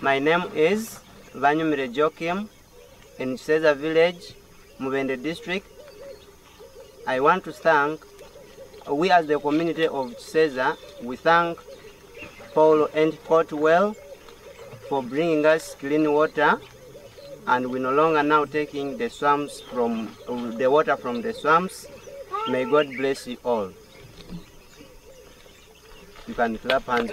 My name is Vanyumire Joachim in Chiseza Village, Mubende District. I want to thank, we as the community of Cesar, we thank Paul Endacott Well for bringing us clean water and we no longer now taking the swamps from, the water from the swamps. May God bless you all. You can clap hands.